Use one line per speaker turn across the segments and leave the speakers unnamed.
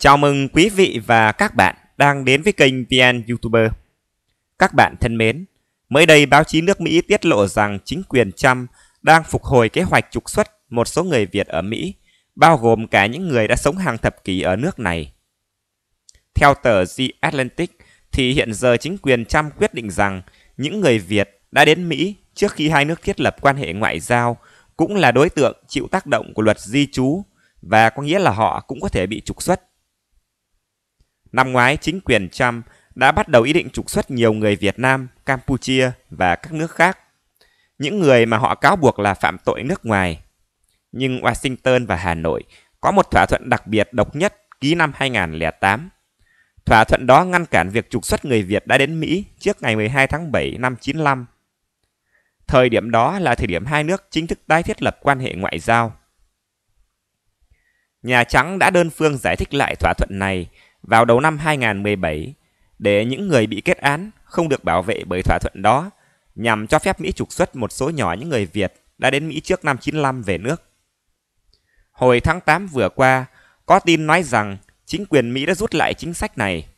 Chào mừng quý vị và các bạn đang đến với kênh VN YouTuber. Các bạn thân mến, mới đây báo chí nước Mỹ tiết lộ rằng chính quyền Trump đang phục hồi kế hoạch trục xuất một số người Việt ở Mỹ, bao gồm cả những người đã sống hàng thập kỷ ở nước này. Theo tờ The Atlantic, thì hiện giờ chính quyền Trump quyết định rằng những người Việt đã đến Mỹ trước khi hai nước thiết lập quan hệ ngoại giao cũng là đối tượng chịu tác động của luật di trú và có nghĩa là họ cũng có thể bị trục xuất. Năm ngoái, chính quyền Trump đã bắt đầu ý định trục xuất nhiều người Việt Nam, Campuchia và các nước khác. Những người mà họ cáo buộc là phạm tội nước ngoài. Nhưng Washington và Hà Nội có một thỏa thuận đặc biệt độc nhất ký năm 2008. Thỏa thuận đó ngăn cản việc trục xuất người Việt đã đến Mỹ trước ngày 12 tháng 7 năm 95. Thời điểm đó là thời điểm hai nước chính thức tái thiết lập quan hệ ngoại giao. Nhà Trắng đã đơn phương giải thích lại thỏa thuận này vào đầu năm 2017 để những người bị kết án không được bảo vệ bởi thỏa thuận đó nhằm cho phép Mỹ trục xuất một số nhỏ những người Việt đã đến Mỹ trước năm 95 về nước. Hồi tháng 8 vừa qua, có tin nói rằng chính quyền Mỹ đã rút lại chính sách này.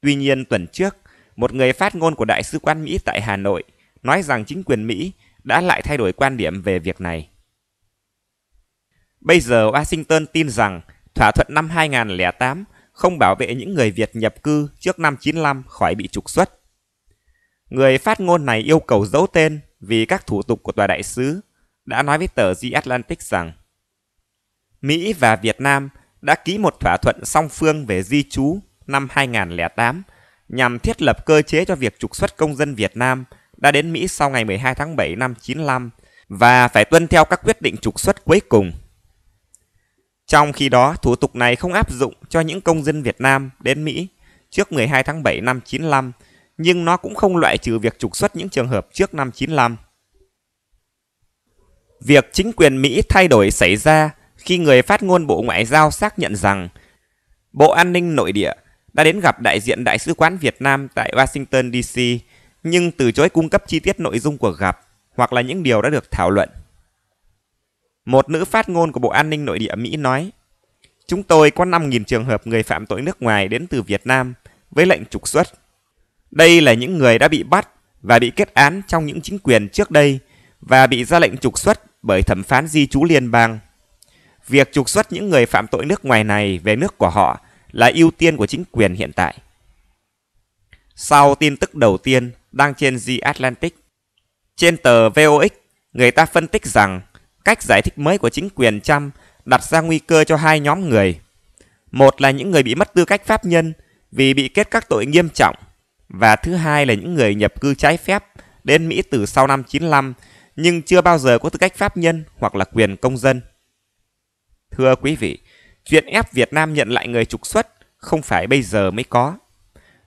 Tuy nhiên tuần trước, một người phát ngôn của Đại sứ quán Mỹ tại Hà Nội nói rằng chính quyền Mỹ đã lại thay đổi quan điểm về việc này. Bây giờ Washington tin rằng thỏa thuận năm 2008 không bảo vệ những người Việt nhập cư trước năm 95 khỏi bị trục xuất. Người phát ngôn này yêu cầu giấu tên vì các thủ tục của tòa đại sứ đã nói với tờ The Atlantic rằng, Mỹ và Việt Nam đã ký một thỏa thuận song phương về di trú năm 2008 nhằm thiết lập cơ chế cho việc trục xuất công dân Việt Nam đã đến Mỹ sau ngày 12 tháng 7 năm 95 và phải tuân theo các quyết định trục xuất cuối cùng. Trong khi đó, thủ tục này không áp dụng cho những công dân Việt Nam đến Mỹ trước 12 tháng 7 năm 95, nhưng nó cũng không loại trừ việc trục xuất những trường hợp trước năm 95. Việc chính quyền Mỹ thay đổi xảy ra khi người phát ngôn Bộ Ngoại giao xác nhận rằng Bộ An ninh Nội địa đã đến gặp đại diện Đại sứ quán Việt Nam tại Washington DC nhưng từ chối cung cấp chi tiết nội dung cuộc gặp hoặc là những điều đã được thảo luận. Một nữ phát ngôn của Bộ An ninh Nội địa Mỹ nói, Chúng tôi có 5.000 trường hợp người phạm tội nước ngoài đến từ Việt Nam với lệnh trục xuất. Đây là những người đã bị bắt và bị kết án trong những chính quyền trước đây và bị ra lệnh trục xuất bởi thẩm phán di trú liên bang. Việc trục xuất những người phạm tội nước ngoài này về nước của họ là ưu tiên của chính quyền hiện tại. Sau tin tức đầu tiên đăng trên The Atlantic, trên tờ VOX, người ta phân tích rằng cách giải thích mới của chính quyền Trump đặt ra nguy cơ cho hai nhóm người. Một là những người bị mất tư cách pháp nhân vì bị kết các tội nghiêm trọng và thứ hai là những người nhập cư trái phép đến Mỹ từ sau năm 95 nhưng chưa bao giờ có tư cách pháp nhân hoặc là quyền công dân. Thưa quý vị, chuyện ép Việt Nam nhận lại người trục xuất không phải bây giờ mới có.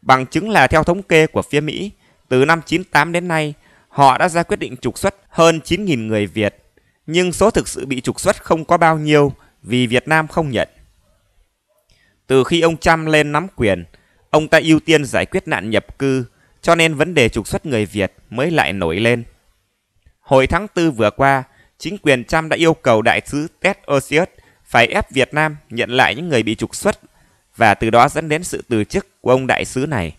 Bằng chứng là theo thống kê của phía Mỹ, từ năm 98 đến nay, họ đã ra quyết định trục xuất hơn 9.000 người Việt, nhưng số thực sự bị trục xuất không có bao nhiêu vì Việt Nam không nhận. Từ khi ông Trump lên nắm quyền, ông ta ưu tiên giải quyết nạn nhập cư, cho nên vấn đề trục xuất người Việt mới lại nổi lên. Hồi tháng 4 vừa qua, chính quyền Trump đã yêu cầu đại sứ Ted Osius phải ép Việt Nam nhận lại những người bị trục xuất và từ đó dẫn đến sự từ chức của ông đại sứ này.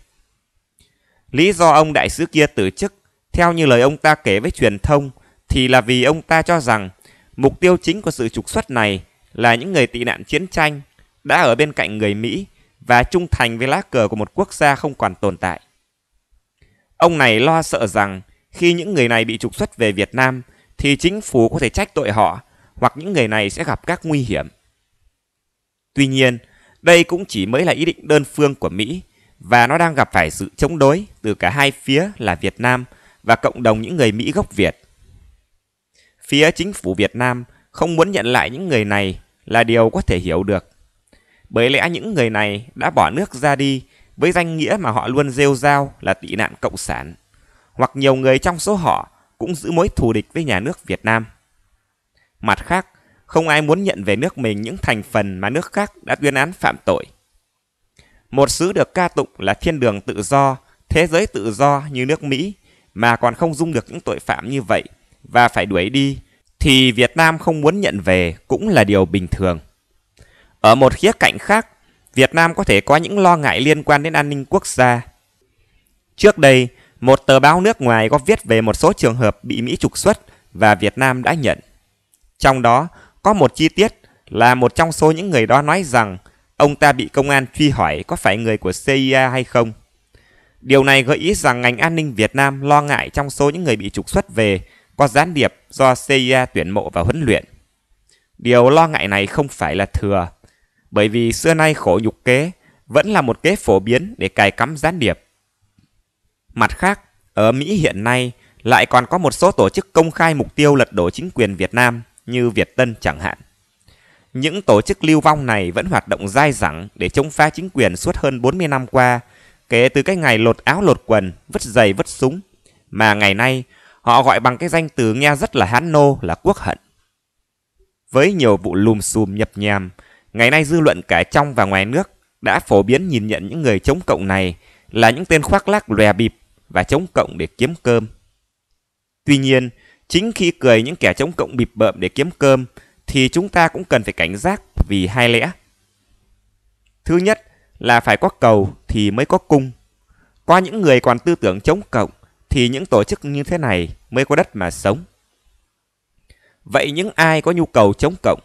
Lý do ông đại sứ kia từ chức, theo như lời ông ta kể với truyền thông, thì là vì ông ta cho rằng mục tiêu chính của sự trục xuất này là những người tị nạn chiến tranh đã ở bên cạnh người Mỹ và trung thành với lá cờ của một quốc gia không còn tồn tại. Ông này lo sợ rằng khi những người này bị trục xuất về Việt Nam thì chính phủ có thể trách tội họ hoặc những người này sẽ gặp các nguy hiểm. Tuy nhiên, đây cũng chỉ mới là ý định đơn phương của Mỹ và nó đang gặp phải sự chống đối từ cả hai phía là Việt Nam và cộng đồng những người Mỹ gốc Việt. Phía chính phủ Việt Nam không muốn nhận lại những người này là điều có thể hiểu được. Bởi lẽ những người này đã bỏ nước ra đi với danh nghĩa mà họ luôn rêu rao là tị nạn cộng sản. Hoặc nhiều người trong số họ cũng giữ mối thù địch với nhà nước Việt Nam. Mặt khác, không ai muốn nhận về nước mình những thành phần mà nước khác đã tuyên án phạm tội. Một xứ được ca tụng là thiên đường tự do, thế giới tự do như nước Mỹ mà còn không dung được những tội phạm như vậy và phải đuổi đi, thì Việt Nam không muốn nhận về cũng là điều bình thường. Ở một khía cạnh khác, Việt Nam có thể có những lo ngại liên quan đến an ninh quốc gia. Trước đây, một tờ báo nước ngoài có viết về một số trường hợp bị Mỹ trục xuất và Việt Nam đã nhận. Trong đó, có một chi tiết là một trong số những người đó nói rằng ông ta bị công an truy hỏi có phải người của CIA hay không. Điều này gợi ý rằng ngành an ninh Việt Nam lo ngại trong số những người bị trục xuất về có gián điệp do CIA tuyển mộ và huấn luyện. Điều lo ngại này không phải là thừa, bởi vì xưa nay khổ nhục kế vẫn là một kế phổ biến để cài cắm gián điệp. Mặt khác, ở Mỹ hiện nay lại còn có một số tổ chức công khai mục tiêu lật đổ chính quyền Việt Nam như Việt Tân chẳng hạn. Những tổ chức lưu vong này vẫn hoạt động dai dẳng để chống phá chính quyền suốt hơn 40 năm qua, kể từ cái ngày lột áo lột quần, vứt giày vứt súng, mà ngày nay họ gọi bằng cái danh từ nghe rất là hán nô là quốc hận. Với nhiều vụ lùm xùm nhập nhàm, ngày nay dư luận cả trong và ngoài nước đã phổ biến nhìn nhận những người chống cộng này là những tên khoác lác lòe bịp và chống cộng để kiếm cơm. Tuy nhiên, chính khi cười những kẻ chống cộng bịp bợm để kiếm cơm thì chúng ta cũng cần phải cảnh giác vì hai lẽ. Thứ nhất là phải có cầu thì mới có cung. Có những người còn tư tưởng chống cộng thì những tổ chức như thế này mới có đất mà sống. Vậy những ai có nhu cầu chống cộng?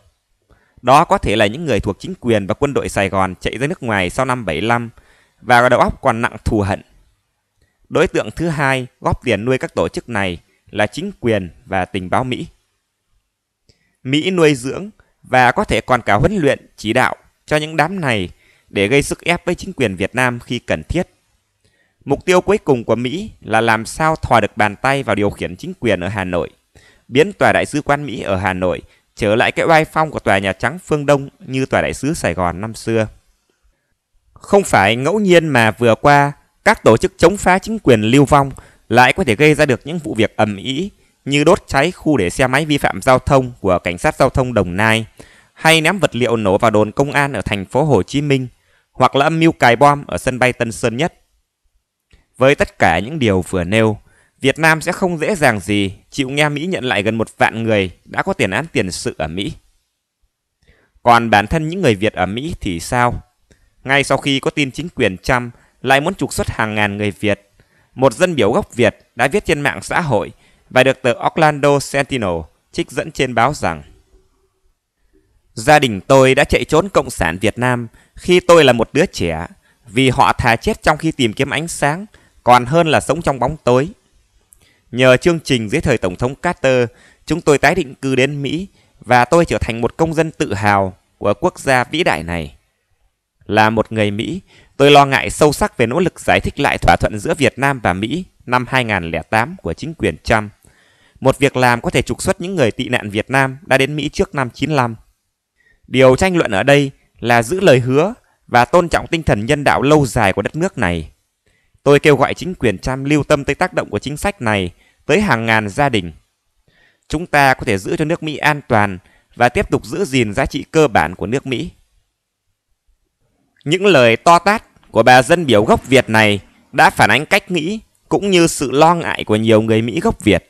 Đó có thể là những người thuộc chính quyền và quân đội Sài Gòn chạy ra nước ngoài sau năm 75 và đầu óc còn nặng thù hận. Đối tượng thứ hai góp tiền nuôi các tổ chức này là chính quyền và tình báo Mỹ. Mỹ nuôi dưỡng và có thể còn cả huấn luyện, chỉ đạo cho những đám này để gây sức ép với chính quyền Việt Nam khi cần thiết. Mục tiêu cuối cùng của Mỹ là làm sao thò được bàn tay vào điều khiển chính quyền ở Hà Nội, biến tòa đại sứ quán Mỹ ở Hà Nội trở lại cái oai phong của tòa Nhà Trắng phương Đông như tòa đại sứ Sài Gòn năm xưa. Không phải ngẫu nhiên mà vừa qua, các tổ chức chống phá chính quyền lưu vong lại có thể gây ra được những vụ việc ầm ĩ như đốt cháy khu để xe máy vi phạm giao thông của cảnh sát giao thông Đồng Nai hay ném vật liệu nổ vào đồn công an ở thành phố Hồ Chí Minh hoặc là âm mưu cài bom ở sân bay Tân Sơn Nhất. Với tất cả những điều vừa nêu, Việt Nam sẽ không dễ dàng gì chịu nghe Mỹ nhận lại gần một vạn người đã có tiền án tiền sự ở Mỹ. Còn bản thân những người Việt ở Mỹ thì sao? Ngay sau khi có tin chính quyền Trump lại muốn trục xuất hàng ngàn người Việt, một dân biểu gốc Việt đã viết trên mạng xã hội và được tờ Orlando Sentinel trích dẫn trên báo rằng Gia đình tôi đã chạy trốn Cộng sản Việt Nam khi tôi là một đứa trẻ vì họ thà chết trong khi tìm kiếm ánh sáng còn hơn là sống trong bóng tối. Nhờ chương trình dưới thời Tổng thống Carter, chúng tôi tái định cư đến Mỹ và tôi trở thành một công dân tự hào của quốc gia vĩ đại này. Là một người Mỹ, tôi lo ngại sâu sắc về nỗ lực giải thích lại thỏa thuận giữa Việt Nam và Mỹ năm 2008 của chính quyền Trump. Một việc làm có thể trục xuất những người tị nạn Việt Nam đã đến Mỹ trước năm 95. Điều tranh luận ở đây là giữ lời hứa và tôn trọng tinh thần nhân đạo lâu dài của đất nước này. Tôi kêu gọi chính quyền Cham lưu tâm tới tác động của chính sách này tới hàng ngàn gia đình. Chúng ta có thể giữ cho nước Mỹ an toàn và tiếp tục giữ gìn giá trị cơ bản của nước Mỹ. Những lời to tát của bà dân biểu gốc Việt này đã phản ánh cách nghĩ cũng như sự lo ngại của nhiều người Mỹ gốc Việt.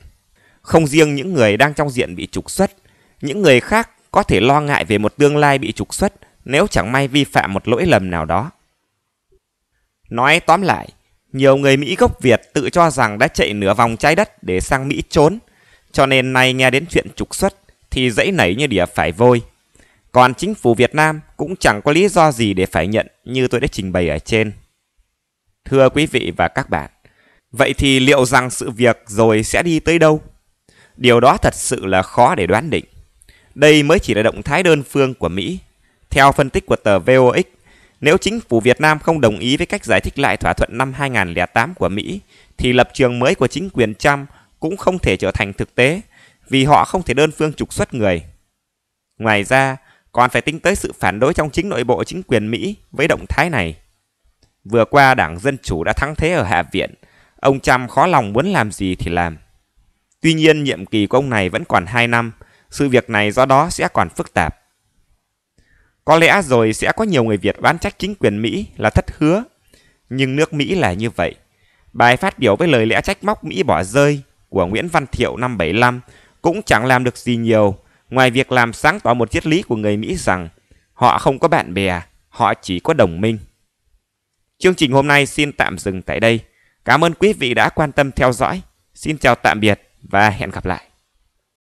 Không riêng những người đang trong diện bị trục xuất, những người khác có thể lo ngại về một tương lai bị trục xuất nếu chẳng may vi phạm một lỗi lầm nào đó. Nói tóm lại, nhiều người Mỹ gốc Việt tự cho rằng đã chạy nửa vòng trái đất để sang Mỹ trốn, cho nên nay nghe đến chuyện trục xuất thì dãy nảy như đỉa phải vôi. Còn chính phủ Việt Nam cũng chẳng có lý do gì để phải nhận như tôi đã trình bày ở trên. Thưa quý vị và các bạn, vậy thì liệu rằng sự việc rồi sẽ đi tới đâu? Điều đó thật sự là khó để đoán định. Đây mới chỉ là động thái đơn phương của Mỹ. Theo phân tích của tờ VOX, nếu chính phủ Việt Nam không đồng ý với cách giải thích lại thỏa thuận năm 2008 của Mỹ, thì lập trường mới của chính quyền Trump cũng không thể trở thành thực tế vì họ không thể đơn phương trục xuất người. Ngoài ra, còn phải tính tới sự phản đối trong chính nội bộ chính quyền Mỹ với động thái này. Vừa qua Đảng Dân Chủ đã thắng thế ở Hạ viện, ông Trump khó lòng muốn làm gì thì làm. Tuy nhiên nhiệm kỳ của ông này vẫn còn 2 năm, sự việc này do đó sẽ còn phức tạp. Có lẽ rồi sẽ có nhiều người Việt oán trách chính quyền Mỹ là thất hứa. Nhưng nước Mỹ là như vậy. Bài phát biểu với lời lẽ trách móc Mỹ bỏ rơi của Nguyễn Văn Thiệu năm 75 cũng chẳng làm được gì nhiều ngoài việc làm sáng tỏ một triết lý của người Mỹ rằng họ không có bạn bè, họ chỉ có đồng minh. Chương trình hôm nay xin tạm dừng tại đây. Cảm ơn quý vị đã quan tâm theo dõi. Xin chào tạm biệt và hẹn gặp lại.